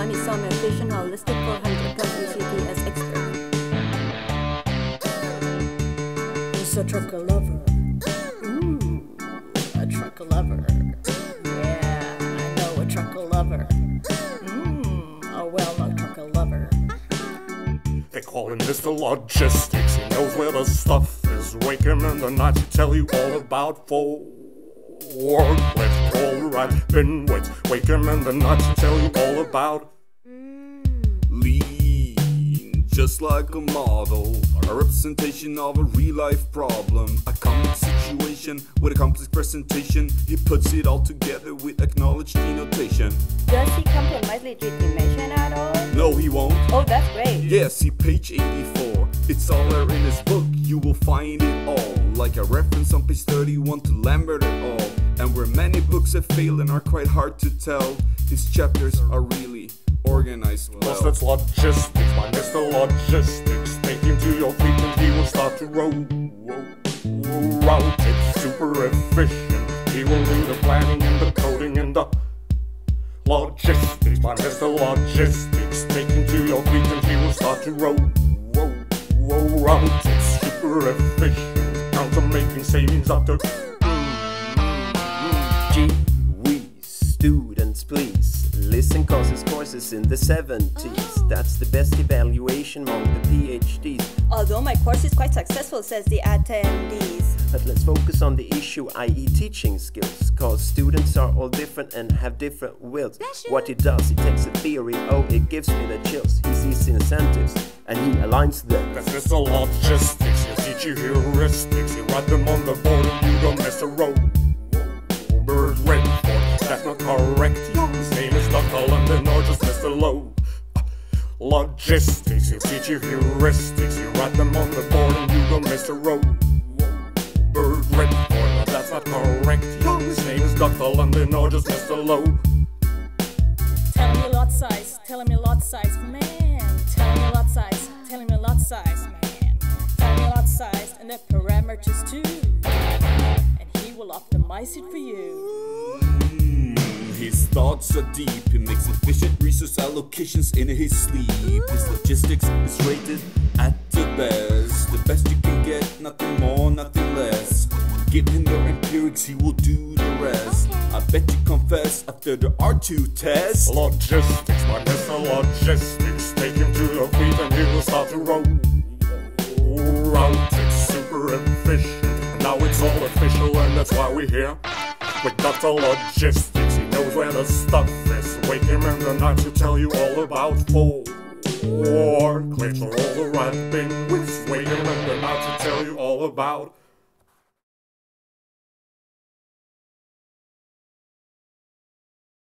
I'm efficient, holistic, 400 plus ECTS expert. It's a trucker lover. Ooh, a trucker lover. Yeah, I know a trucker lover. Mmm, a well-known trucker lover. They call him Mr. Logistics. He knows where the stuff is. Wake him in the night to tell you all about forklift. Alright, Ben waits. Wake him in the night to tell you all about. Just like a model, a representation of a real life problem. A complex situation with a complex presentation. He puts it all together with acknowledged denotation. Does he compromise legitimation at all? No, he won't. Oh, that's great. Yeah, see page 84. It's all there in his book, you will find it all. Like a reference on page 31 to Lambert et al. And where many books have failed and are quite hard to tell, his chapters are really organized well. Plus that's logistics, my Mr. Logistics. Take him to your feet and he will start to roll. Route it's super efficient. He will do the planning and the coding and the logistics, my Mr. Logistics. Take him to your feet and he will start to roll. Route it's super efficient. Count on making savings after. Gee whiz, students, please listen, cause courses in the 70s. That's the best evaluation among the PhDs. Although my course is quite successful, says the attendees. But let's focus on the issue, i.e., teaching skills. Cause students are all different and have different wills. What he does, he takes a theory, oh, it gives me the chills. He sees incentives and he aligns them. That's Mr. Logistics. He'll teach you heuristics. He'll write them on the board and you don't miss a row. Bird Logistics, he'll teach you heuristics. He'll write them on the board and you miss a row. Bird Redford, no, that's not correct. His name is Dr. London or just Mr. Low. Tell me lot size, tell me lot size, man. Tell me lot size, tell me lot size, man. Tell me lot size and the parameters too. And he will optimize it for you. His thoughts are deep, he makes efficient resource allocations in his sleep. His logistics is rated at the best. The best you can get, nothing more, nothing less. Give him your empirics, he will do the rest. I bet you confess after the R2 test. Logistics, my Mr. Logistics. Take him to the feet and he will start to roll. Route it's super efficient. Now it's all official and that's why we're here. With Dr. Logistics, he knows where the stuff is. Wake him in the night to tell you all about. Clicks are all the right thing. Wake him in the night to tell you all about